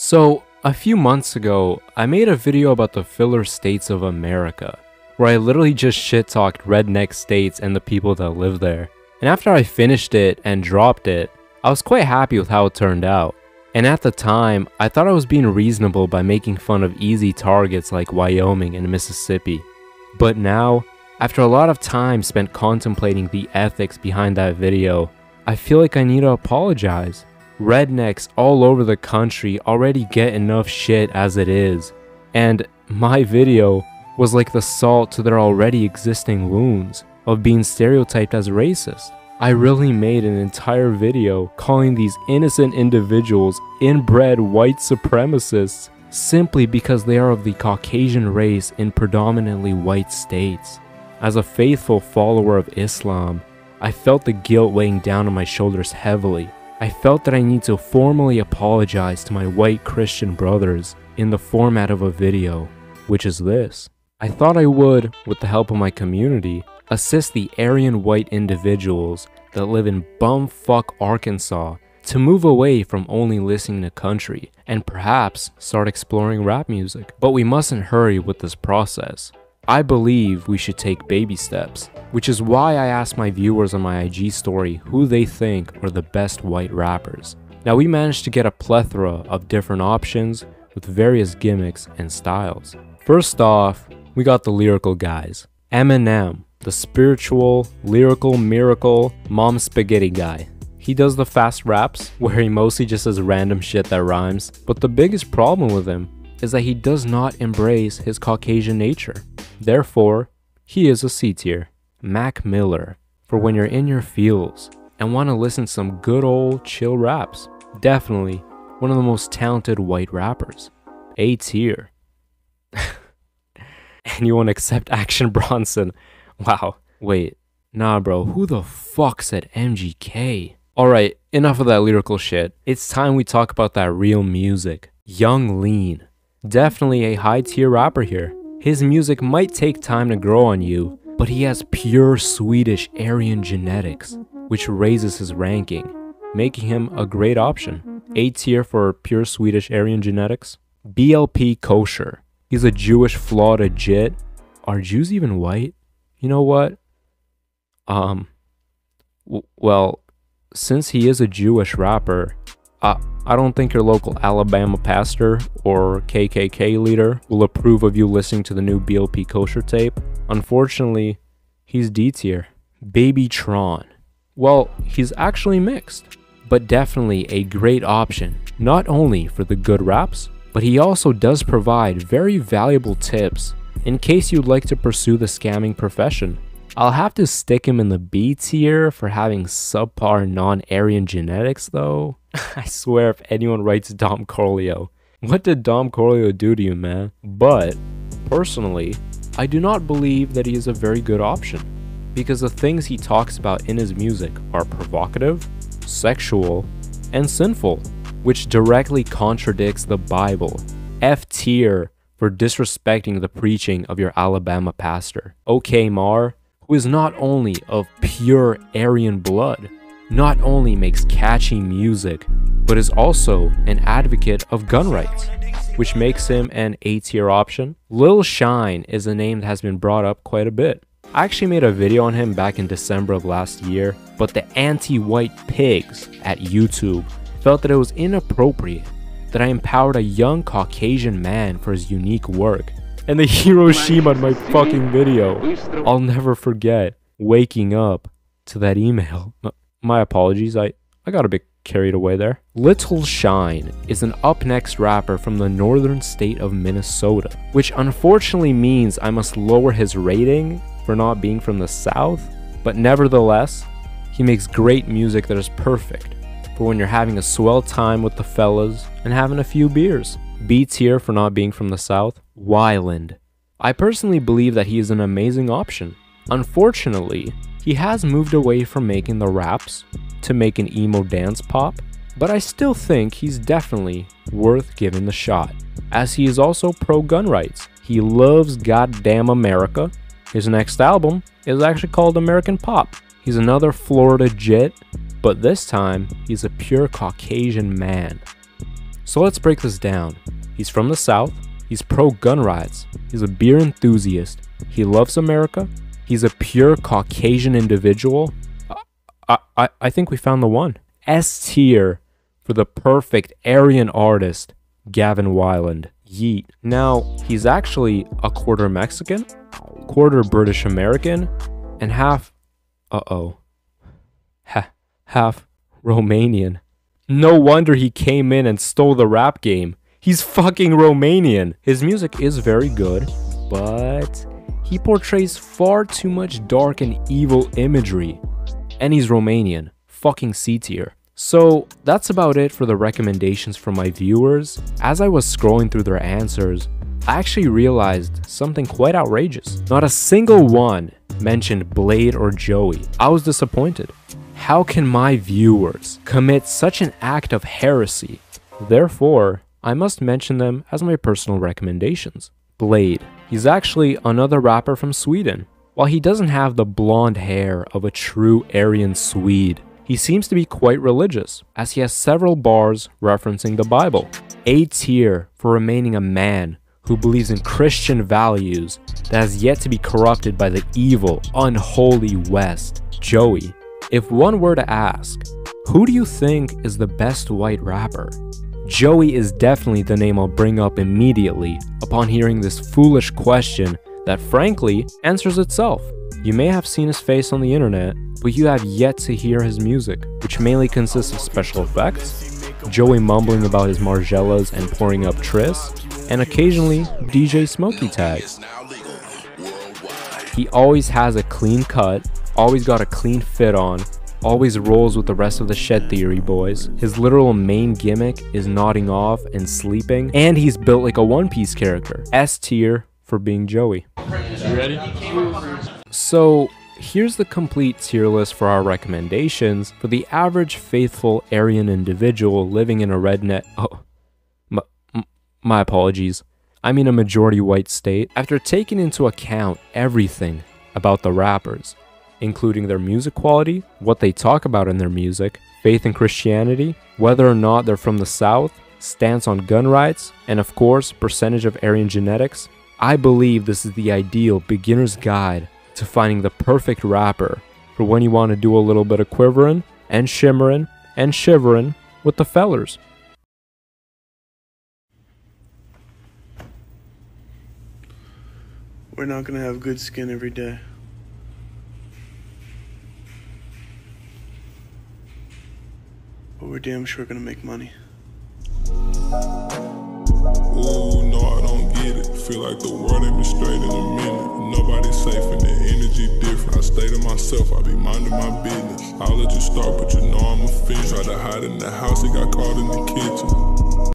So, a few months ago, I made a video about the filler states of America, where I literally just shit talked redneck states and the people that live there. And after I finished it and dropped it, I was quite happy with how it turned out. And at the time, I thought I was being reasonable by making fun of easy targets like Wyoming and Mississippi. But now, after a lot of time spent contemplating the ethics behind that video, I feel like I need to apologize. Rednecks all over the country already get enough shit as it is, and my video was like the salt to their already existing wounds of being stereotyped as racist. I really made an entire video calling these innocent individuals inbred white supremacists simply because they are of the Caucasian race in predominantly white states. As a faithful follower of Islam, I felt the guilt weighing down on my shoulders heavily. I felt that I need to formally apologize to my white Christian brothers in the format of a video, which is this. I thought I would, with the help of my community, assist the Aryan white individuals that live in bumfuck Arkansas to move away from only listening to country and perhaps start exploring rap music. But we mustn't hurry with this process. I believe we should take baby steps, which is why I asked my viewers on my IG story who they think are the best white rappers. Now we managed to get a plethora of different options with various gimmicks and styles. First off, we got the lyrical guys. Eminem, the spiritual, lyrical miracle, mom spaghetti guy. He does the fast raps where he mostly just says random shit that rhymes, but the biggest problem with him is that he does not embrace his Caucasian nature. Therefore, he is a C tier. Mac Miller, for when you're in your feels and want to listen to some good old chill raps. Definitely one of the most talented white rappers. A tier. Anyone except Action Bronson. Wow. Wait. Nah, bro. Who the fuck said MGK? Alright, enough of that lyrical shit. It's time we talk about that real music. Yung Lean. Definitely a high tier rapper here. His music might take time to grow on you, but he has pure Swedish Aryan genetics, which raises his ranking, making him a great option. A tier for pure Swedish Aryan genetics. BLP Kosher. He's a Jewish flawed legit. Are Jews even white? You know what? Um, well, since he is a Jewish rapper, I, don't think your local Alabama pastor or KKK leader will approve of you listening to the new BLP kosher tape. Unfortunately, he's D tier. Baby Tron. Well, he's actually mixed, but definitely a great option, not only for the good raps, but he also does provide very valuable tips in case you'd like to pursue the scamming profession. I'll have to stick him in the B tier for having subpar non-Aryan genetics though. I swear if anyone writes Dom Corleo, what did Dom Corleo do to you man? But, personally, I do not believe that he is a very good option because the things he talks about in his music are provocative, sexual, and sinful, which directly contradicts the Bible. F tier for disrespecting the preaching of your Alabama pastor. Okaymar, who is not only of pure Aryan blood, not only makes catchy music, but is also an advocate of gun rights, which makes him an A tier option. Lil Shine is a name that has been brought up quite a bit. I actually made a video on him back in December of last year, but the anti-white pigs at YouTube felt that it was inappropriate that I empowered a young Caucasian man for his unique work. And the Hiroshima in my fucking video. I'll never forget waking up to that email. My apologies, I, I got a bit carried away there. Lil Shine is an up next rapper from the northern state of Minnesota, which unfortunately means I must lower his rating for not being from the south, but nevertheless, he makes great music that is perfect for when you're having a swell time with the fellas and having a few beers. Beats here for not being from the south, Weiland. I personally believe that he is an amazing option. Unfortunately, he has moved away from making the raps to make an emo dance pop, but I still think he's definitely worth giving the shot, as he is also pro gun rights. He loves goddamn America. His next album is actually called American Pop. He's another Florida jit, but this time he's a pure Caucasian man. So let's break this down. He's from the South, he's pro gun rights, he's a beer enthusiast, he loves America, he's a pure Caucasian individual. I, I, I think we found the one. S tier for the perfect Aryan artist, Gavin Weiland. Yeet. Now, he's actually a quarter Mexican, quarter British American, and half. Uh oh. Ha, half Romanian. No wonder he came in and stole the rap game. He's fucking Romanian. His music is very good, but he portrays far too much dark and evil imagery. And he's Romanian. Fucking C tier. So that's about it for the recommendations from my viewers. As I was scrolling through their answers, I actually realized something quite outrageous. Not a single one mentioned Bladee or Joey. I was disappointed. How can my viewers commit such an act of heresy? Therefore, I must mention them as my personal recommendations. Bladee. He's actually another rapper from Sweden. While he doesn't have the blonde hair of a true Aryan Swede, he seems to be quite religious, as he has several bars referencing the Bible. A tier for remaining a man who believes in Christian values that has yet to be corrupted by the evil, unholy West. Joey. If one were to ask, who do you think is the best white rapper? Joey is definitely the name I'll bring up immediately upon hearing this foolish question that frankly answers itself. You may have seen his face on the internet, but you have yet to hear his music, which mainly consists of special effects, Joey mumbling about his Margielas and pouring up Tris, and occasionally DJ Smokey tags. He always has a clean cut, always got a clean fit on, always rolls with the rest of the Shed Theory boys. His literal main gimmick is nodding off and sleeping, and he's built like a One Piece character. S tier for being Joey. You ready? So here's the complete tier list for our recommendations for the average faithful Aryan individual living in a redneck. Oh, my, my apologies. I mean a majority white state. After taking into account everything about the rappers, including their music quality, what they talk about in their music, faith in Christianity, whether or not they're from the South, stance on gun rights, and of course, percentage of Aryan genetics, I believe this is the ideal beginner's guide to finding the perfect rapper for when you want to do a little bit of quivering and shimmering and shivering with the fellers. We're not gonna have good skin every day. But we're damn sure gonna make money. Ooh, no, I don't get it. Feel like the world ain't been straight in a minute. Safe and the energy different. I stay to myself, I be minding my business. I'll let you start, but you know I'm a fiend. Try to hide in the house, got caught in the kitchen.